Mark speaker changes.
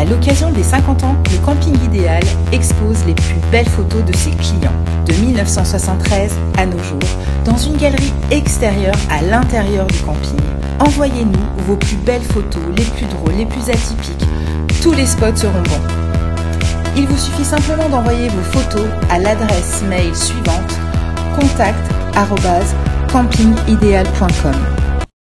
Speaker 1: À l'occasion des 50 ans, le Camping Idéal expose les plus belles photos de ses clients, de 1973 à nos jours, dans une galerie extérieure à l'intérieur du camping. Envoyez-nous vos plus belles photos, les plus drôles, les plus atypiques. Tous les spots seront bons. Il vous suffit simplement d'envoyer vos photos à l'adresse mail suivante contact.campingideal.com.